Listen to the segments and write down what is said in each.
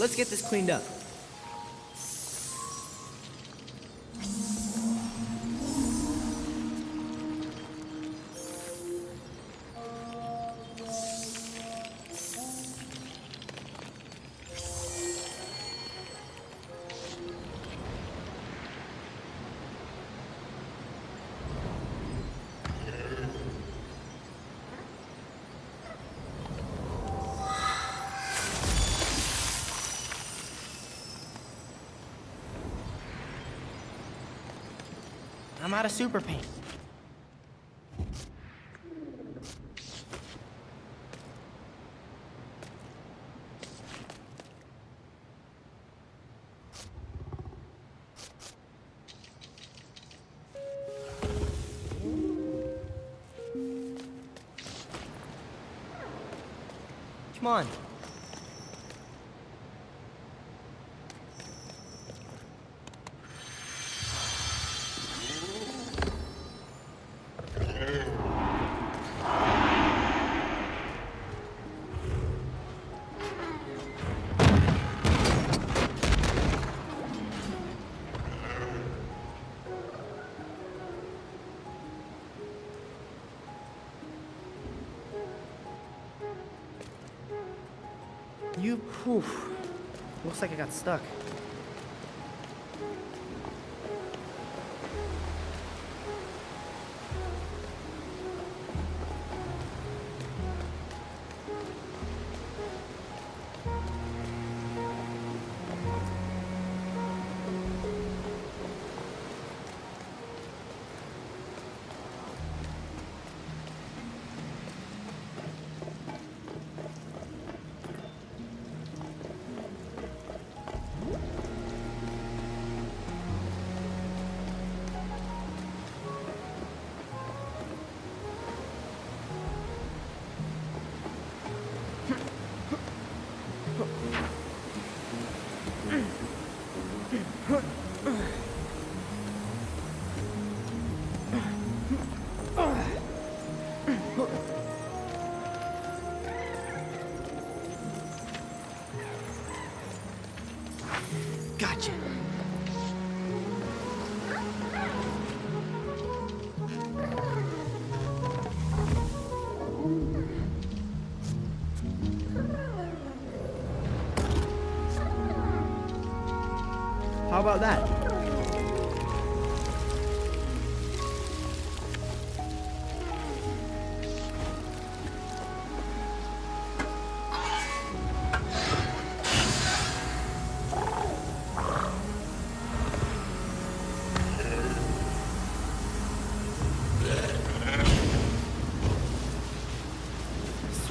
Let's get this cleaned up. I'm out of super paint. You, whew. Looks like I got stuck. Gotcha. How about that?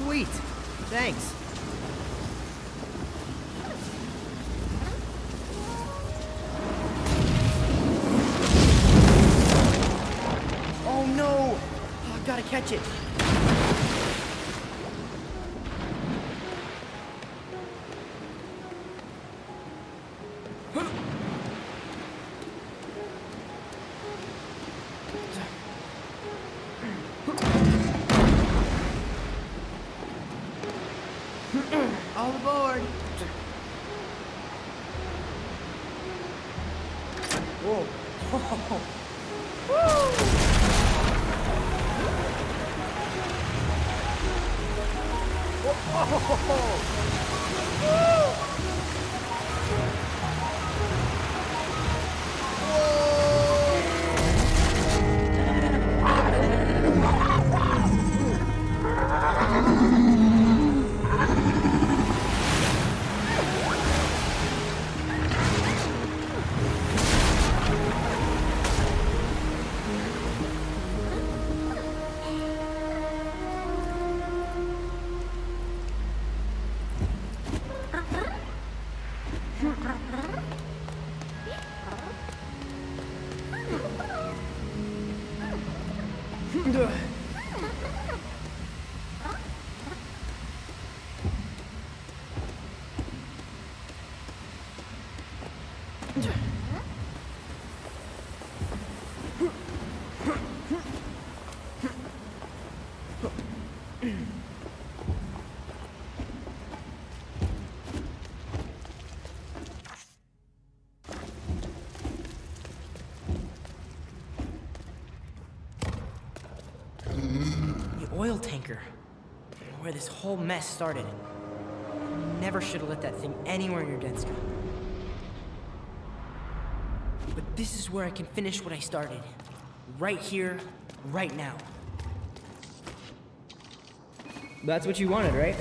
Sweet. Thanks. Oh no! Oh, I gotta catch it. 오. 오. Whoa. tanker. Where this whole mess started. Never should have let that thing anywhere near Denska. But this is where I can finish what I started. Right here, right now. That's what you wanted, right?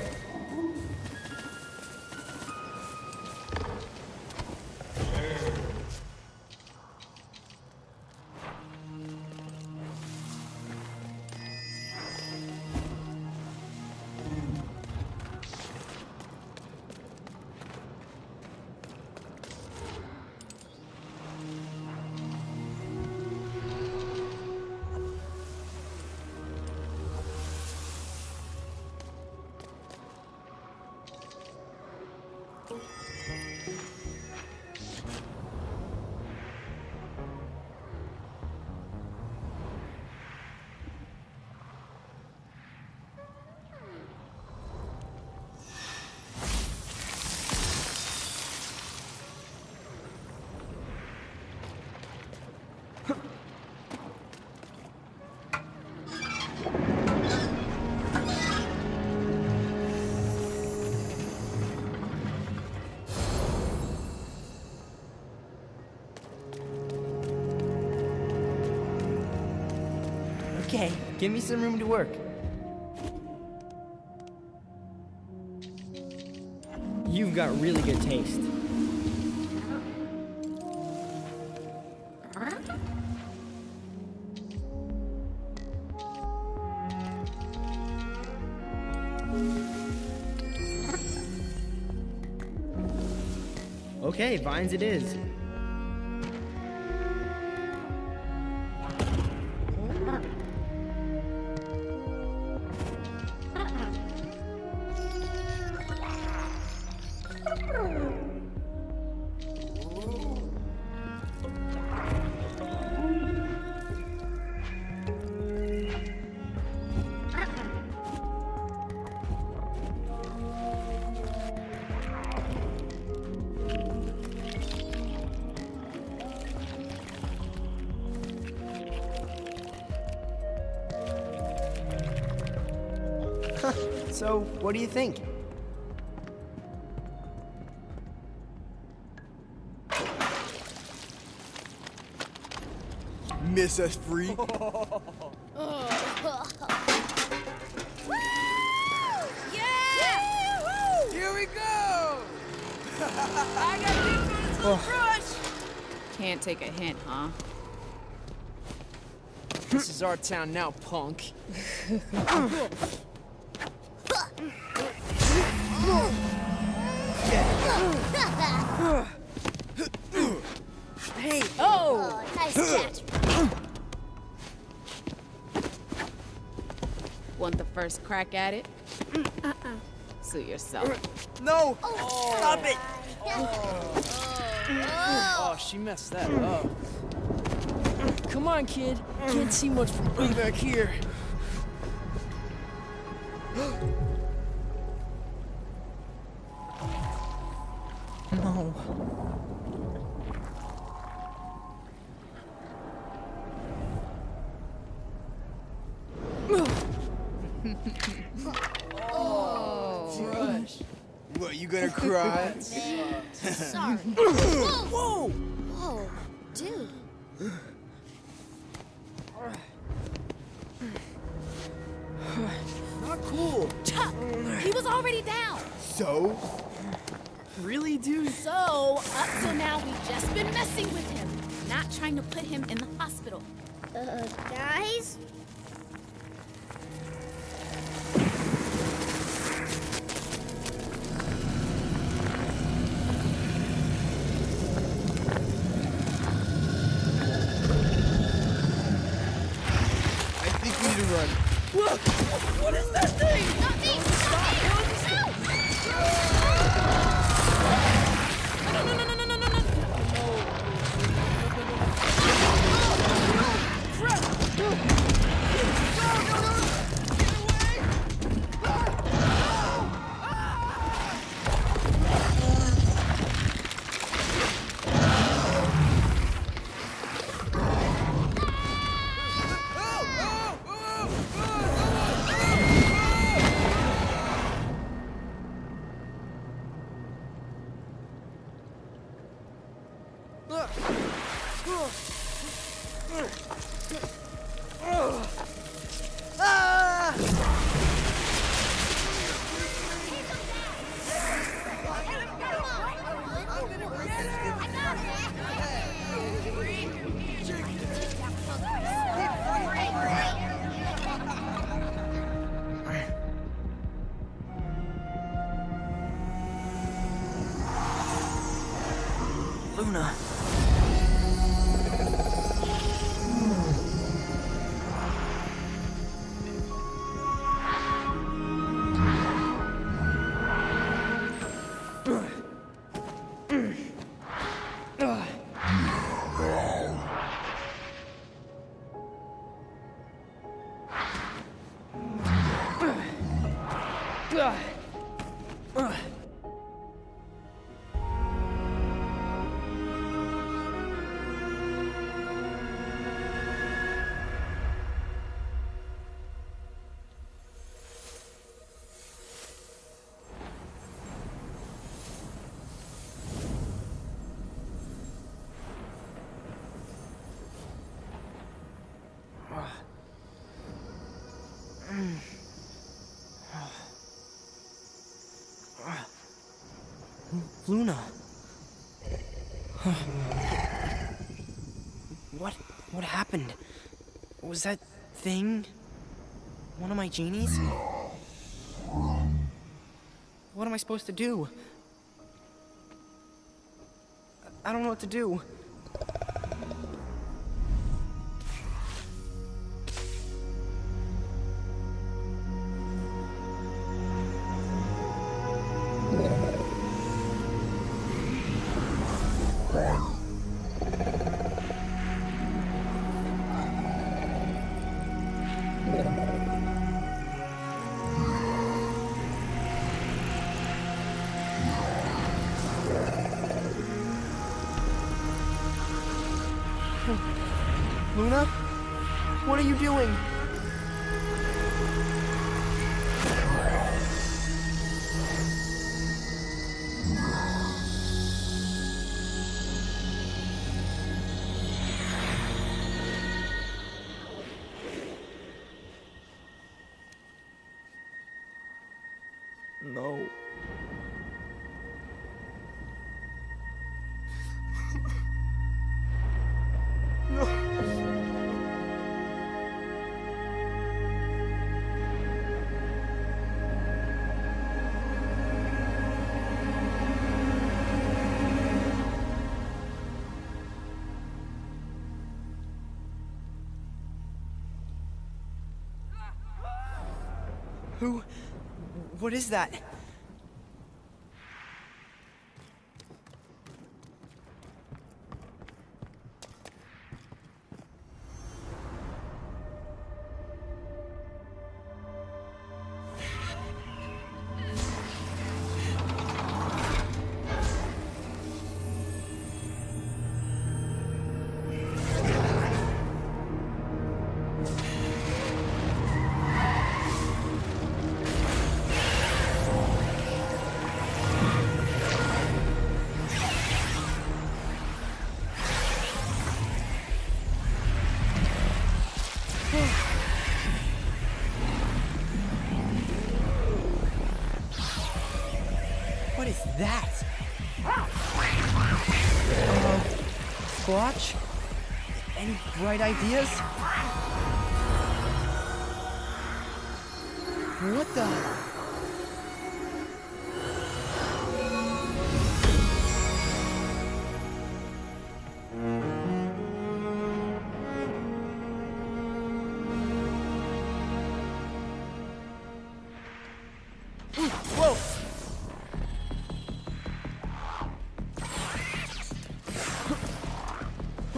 Give me some room to work. You've got really good taste. Okay, vines it is. So, what do you think? Miss us free. Yeah! Here we go! I got big minutes for the crush! Can't take a hint, huh? This is our town now, punk. hey, Oh! Nice catch. Want the first crack at it? Uh-uh. Suit yourself. no! Oh. Stop it. Oh, oh she messed that up. Come on, kid. Can't see much from way back here. What, you gonna cry? Sorry. Whoa. Whoa! Whoa. Dude. Not cool. Chuck, he was already down. So? Really, dude? So, up till now, we've just been messing with him, not trying to put him in the hospital. Uh, guys? I think we need to run. Not me! Not me! No, no, no, no, no, no, no, no! Luna. Ugh! Luna. what? What happened? Was that thing one of my genies? What am I supposed to do? I don't know what to do. No. Who? What is that? Is that? Uh, Splotch? Any bright ideas? What the?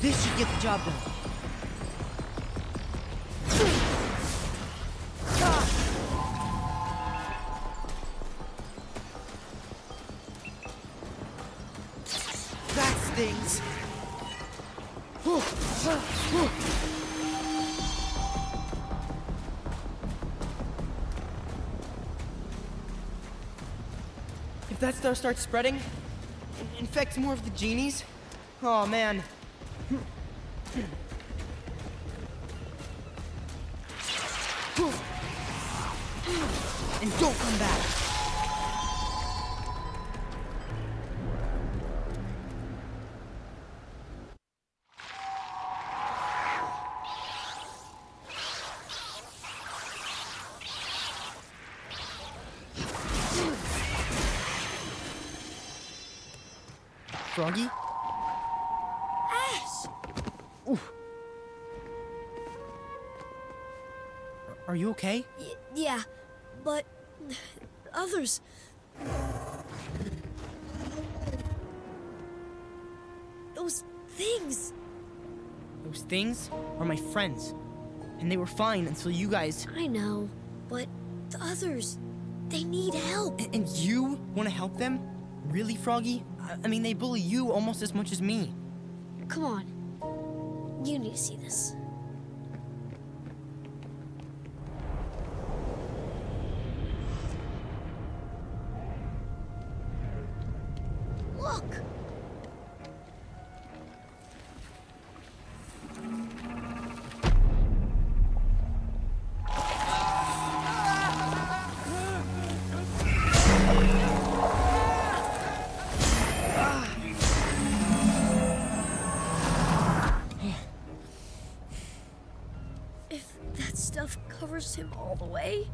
This should get the job done. If that star starts spreading, infects more of the genies, oh man, And don't come back. Froggy? Ash! Oof. Are you okay? Y- yeah, but others. Those things. Those things are my friends. And they were fine until you guys. I know, but the others, they need help. And, and you want to help them? Really, Froggy? I, I mean, they bully you almost as much as me. Come on. You need to see this. All the way.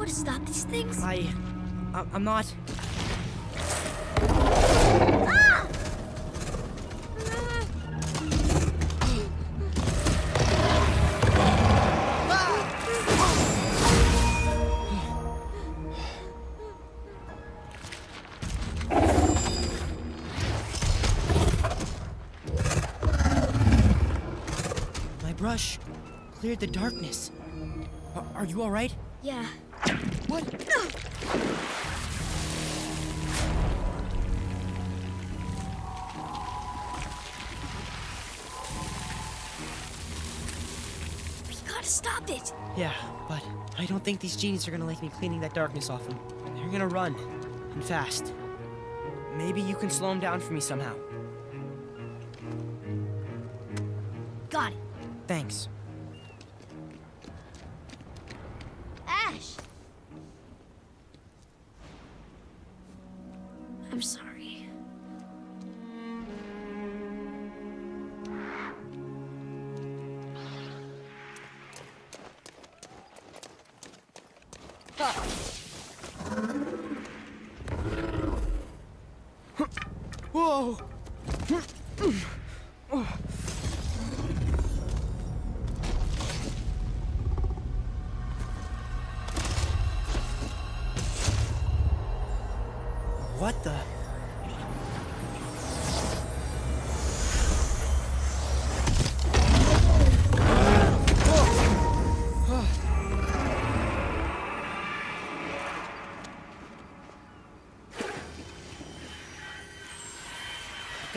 Know how to stop these things? I. I'm not. My brush cleared the darkness. Are, are you all right? Yeah. Gotta stop it. Yeah, but I don't think these genies are gonna like me cleaning that darkness off them. They're gonna run, and fast. Maybe you can slow them down for me somehow. Got it. Thanks. Whoa!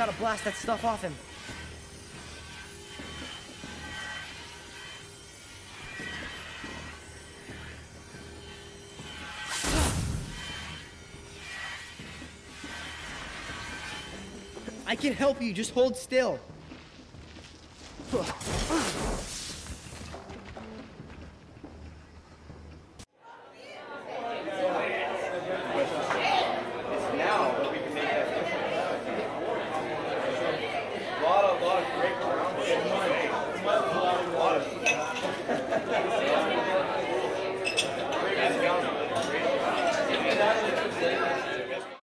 Gotta blast that stuff off him. I can help you, just hold still.